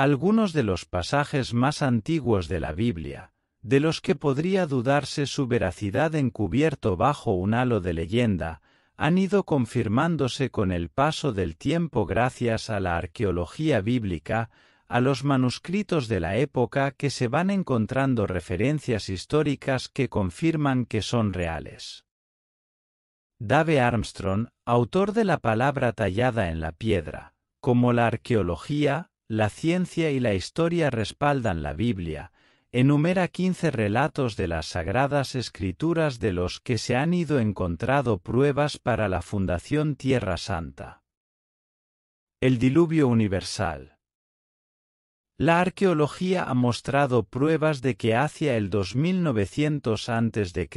Algunos de los pasajes más antiguos de la Biblia, de los que podría dudarse su veracidad encubierto bajo un halo de leyenda, han ido confirmándose con el paso del tiempo gracias a la arqueología bíblica, a los manuscritos de la época que se van encontrando referencias históricas que confirman que son reales. Dave Armstrong, autor de la palabra tallada en la piedra, como la arqueología, la ciencia y la historia respaldan la Biblia, enumera quince relatos de las sagradas escrituras de los que se han ido encontrado pruebas para la fundación Tierra Santa. El diluvio universal. La arqueología ha mostrado pruebas de que hacia el 2900 a.C.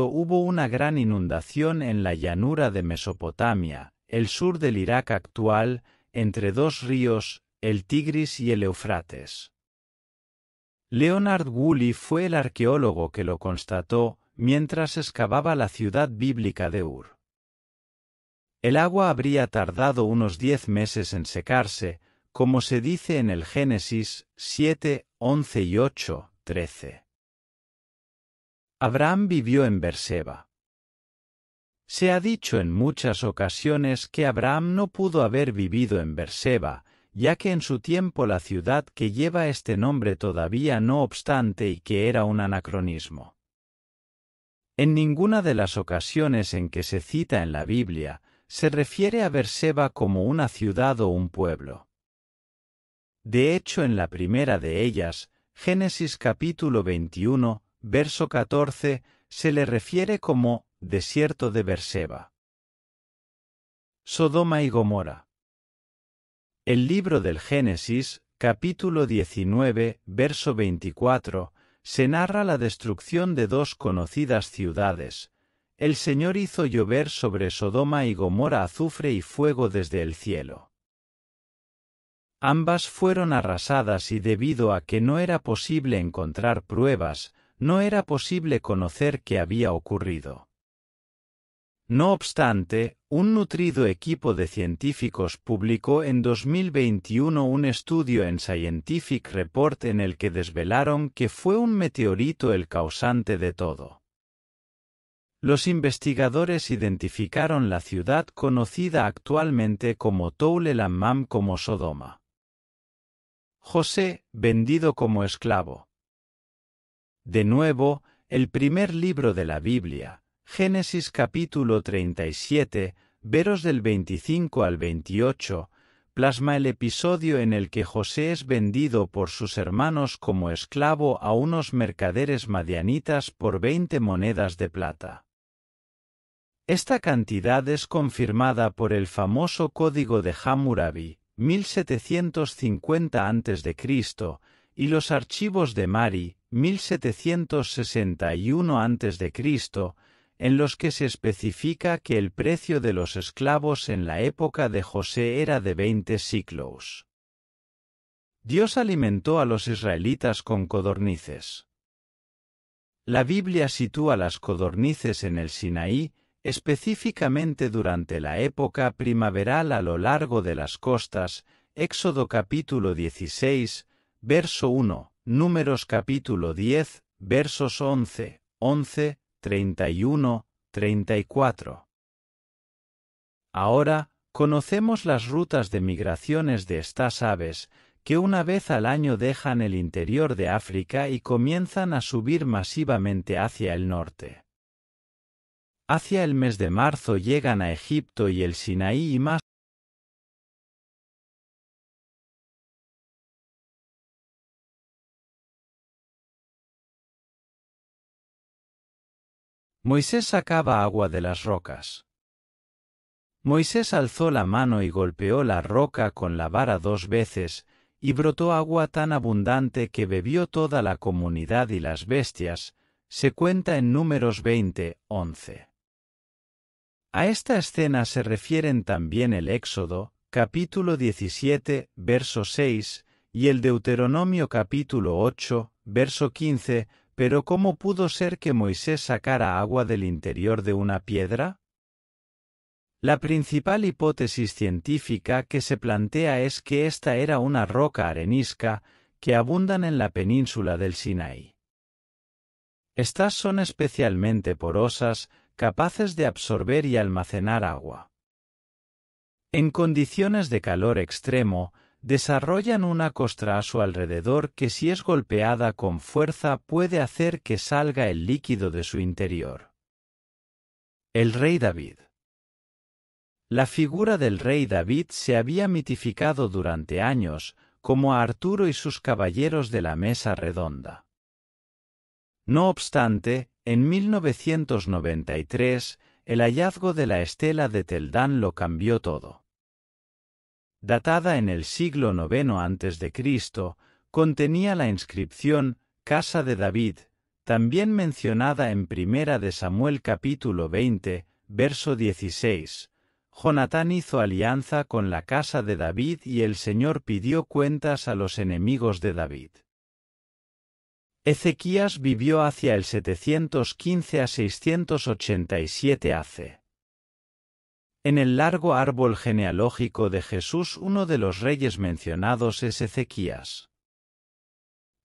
hubo una gran inundación en la llanura de Mesopotamia, el sur del Irak actual, entre dos ríos, el Tigris y el Eufrates. Leonard Woolley fue el arqueólogo que lo constató mientras excavaba la ciudad bíblica de Ur. El agua habría tardado unos diez meses en secarse, como se dice en el Génesis 7, 11 y 8, 13. Abraham vivió en Berseba. Se ha dicho en muchas ocasiones que Abraham no pudo haber vivido en Berseba, ya que en su tiempo la ciudad que lleva este nombre todavía no obstante y que era un anacronismo. En ninguna de las ocasiones en que se cita en la Biblia se refiere a Berseba como una ciudad o un pueblo. De hecho, en la primera de ellas, Génesis capítulo 21, verso 14, se le refiere como desierto de Berseba. Sodoma y Gomorra. El libro del Génesis, capítulo 19, verso 24, se narra la destrucción de dos conocidas ciudades. El Señor hizo llover sobre Sodoma y Gomorra azufre y fuego desde el cielo. Ambas fueron arrasadas y debido a que no era posible encontrar pruebas, no era posible conocer qué había ocurrido. No obstante, un nutrido equipo de científicos publicó en 2021 un estudio en Scientific Report en el que desvelaron que fue un meteorito el causante de todo. Los investigadores identificaron la ciudad conocida actualmente como Toul el Ammam como Sodoma. José, vendido como esclavo. De nuevo, el primer libro de la Biblia, Génesis capítulo 37, veros del 25 al 28, plasma el episodio en el que José es vendido por sus hermanos como esclavo a unos mercaderes madianitas por veinte monedas de plata. Esta cantidad es confirmada por el famoso Código de Hammurabi, 1750 a.C., y los archivos de Mari, 1761 a.C., en los que se especifica que el precio de los esclavos en la época de José era de 20 ciclos. Dios alimentó a los israelitas con codornices. La Biblia sitúa las codornices en el Sinaí específicamente durante la época primaveral a lo largo de las costas, Éxodo capítulo 16, verso 1, Números capítulo 10, versos 11, 11, 31, 34. Ahora, conocemos las rutas de migraciones de estas aves, que una vez al año dejan el interior de África y comienzan a subir masivamente hacia el norte. Hacia el mes de marzo llegan a Egipto y el Sinaí y más Moisés sacaba agua de las rocas. Moisés alzó la mano y golpeó la roca con la vara dos veces, y brotó agua tan abundante que bebió toda la comunidad y las bestias, se cuenta en números 20, 11. A esta escena se refieren también el Éxodo, capítulo 17, verso 6, y el Deuteronomio capítulo 8, verso 15, pero ¿cómo pudo ser que Moisés sacara agua del interior de una piedra? La principal hipótesis científica que se plantea es que esta era una roca arenisca que abundan en la península del Sinaí. Estas son especialmente porosas, capaces de absorber y almacenar agua. En condiciones de calor extremo, desarrollan una costra a su alrededor que si es golpeada con fuerza puede hacer que salga el líquido de su interior. El rey David La figura del rey David se había mitificado durante años, como a Arturo y sus caballeros de la mesa redonda. No obstante, en 1993, el hallazgo de la estela de Teldán lo cambió todo. Datada en el siglo IX a.C., contenía la inscripción Casa de David, también mencionada en Primera de Samuel capítulo 20, verso 16. Jonatán hizo alianza con la casa de David y el Señor pidió cuentas a los enemigos de David. Ezequías vivió hacia el 715 a 687 AC. En el largo árbol genealógico de Jesús uno de los reyes mencionados es Ezequías.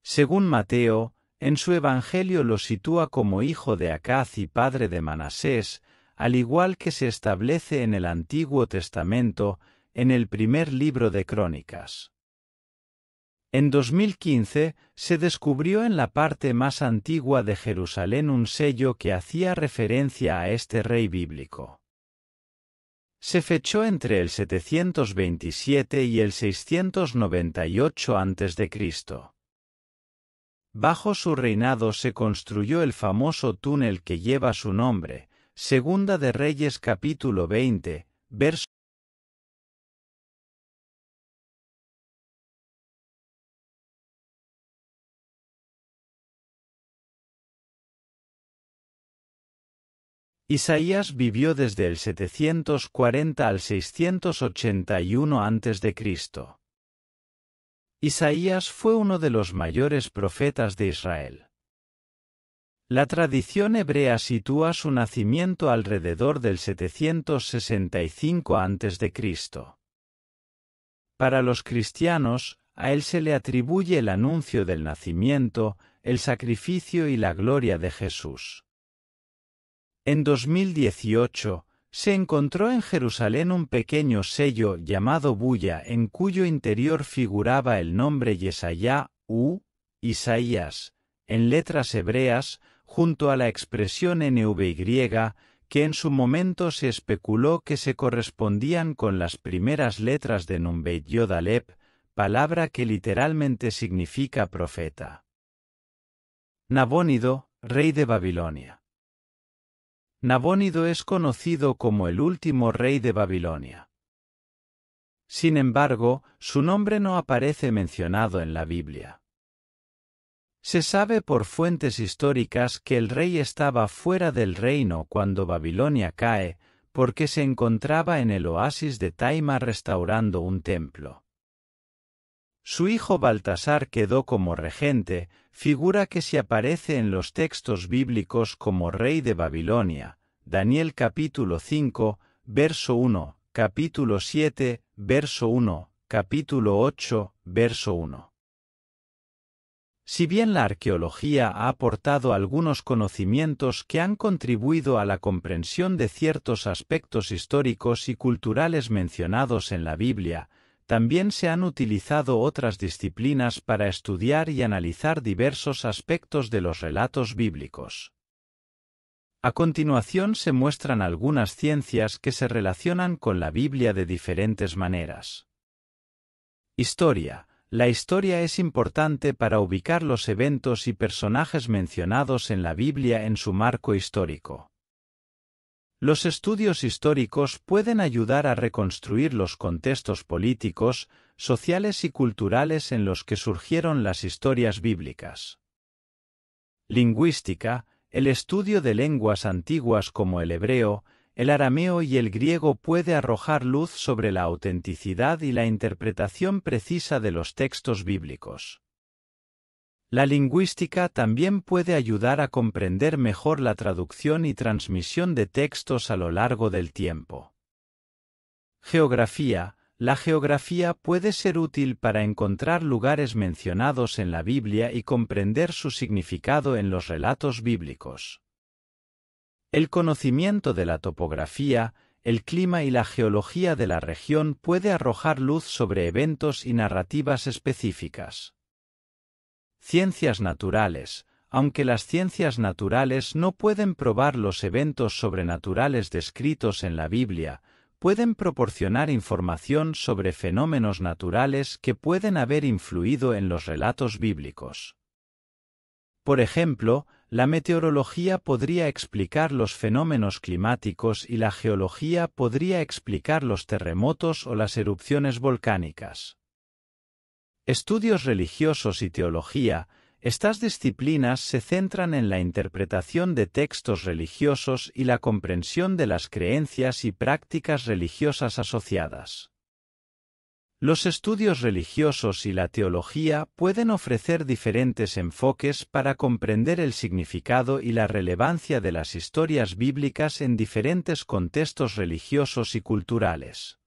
Según Mateo, en su Evangelio lo sitúa como hijo de Acaz y padre de Manasés, al igual que se establece en el Antiguo Testamento, en el primer libro de Crónicas. En 2015 se descubrió en la parte más antigua de Jerusalén un sello que hacía referencia a este rey bíblico. Se fechó entre el 727 y el 698 a.C. Bajo su reinado se construyó el famoso túnel que lleva su nombre, Segunda de Reyes capítulo 20, verso Isaías vivió desde el 740 al 681 a.C. Isaías fue uno de los mayores profetas de Israel. La tradición hebrea sitúa su nacimiento alrededor del 765 a.C. Para los cristianos, a él se le atribuye el anuncio del nacimiento, el sacrificio y la gloria de Jesús. En 2018, se encontró en Jerusalén un pequeño sello llamado Bulla en cuyo interior figuraba el nombre Yesayá u Isaías, en letras hebreas, junto a la expresión NVY, que en su momento se especuló que se correspondían con las primeras letras de Numbeit Yodalep, palabra que literalmente significa profeta. Nabónido, rey de Babilonia. Nabónido es conocido como el último rey de Babilonia. Sin embargo, su nombre no aparece mencionado en la Biblia. Se sabe por fuentes históricas que el rey estaba fuera del reino cuando Babilonia cae, porque se encontraba en el oasis de Taima restaurando un templo. Su hijo Baltasar quedó como regente, figura que se aparece en los textos bíblicos como rey de Babilonia, Daniel capítulo 5, verso 1, capítulo 7, verso 1, capítulo 8, verso 1. Si bien la arqueología ha aportado algunos conocimientos que han contribuido a la comprensión de ciertos aspectos históricos y culturales mencionados en la Biblia, también se han utilizado otras disciplinas para estudiar y analizar diversos aspectos de los relatos bíblicos. A continuación se muestran algunas ciencias que se relacionan con la Biblia de diferentes maneras. Historia. La historia es importante para ubicar los eventos y personajes mencionados en la Biblia en su marco histórico. Los estudios históricos pueden ayudar a reconstruir los contextos políticos, sociales y culturales en los que surgieron las historias bíblicas. Lingüística, el estudio de lenguas antiguas como el hebreo, el arameo y el griego puede arrojar luz sobre la autenticidad y la interpretación precisa de los textos bíblicos. La lingüística también puede ayudar a comprender mejor la traducción y transmisión de textos a lo largo del tiempo. Geografía. La geografía puede ser útil para encontrar lugares mencionados en la Biblia y comprender su significado en los relatos bíblicos. El conocimiento de la topografía, el clima y la geología de la región puede arrojar luz sobre eventos y narrativas específicas. Ciencias naturales. Aunque las ciencias naturales no pueden probar los eventos sobrenaturales descritos en la Biblia, pueden proporcionar información sobre fenómenos naturales que pueden haber influido en los relatos bíblicos. Por ejemplo, la meteorología podría explicar los fenómenos climáticos y la geología podría explicar los terremotos o las erupciones volcánicas. Estudios religiosos y teología estas disciplinas se centran en la interpretación de textos religiosos y la comprensión de las creencias y prácticas religiosas asociadas. Los estudios religiosos y la teología pueden ofrecer diferentes enfoques para comprender el significado y la relevancia de las historias bíblicas en diferentes contextos religiosos y culturales.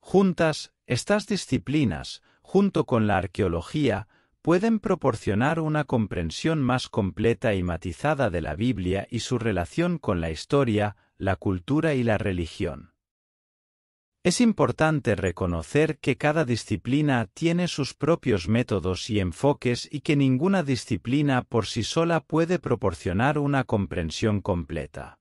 Juntas, estas disciplinas, junto con la arqueología, pueden proporcionar una comprensión más completa y matizada de la Biblia y su relación con la historia, la cultura y la religión. Es importante reconocer que cada disciplina tiene sus propios métodos y enfoques y que ninguna disciplina por sí sola puede proporcionar una comprensión completa.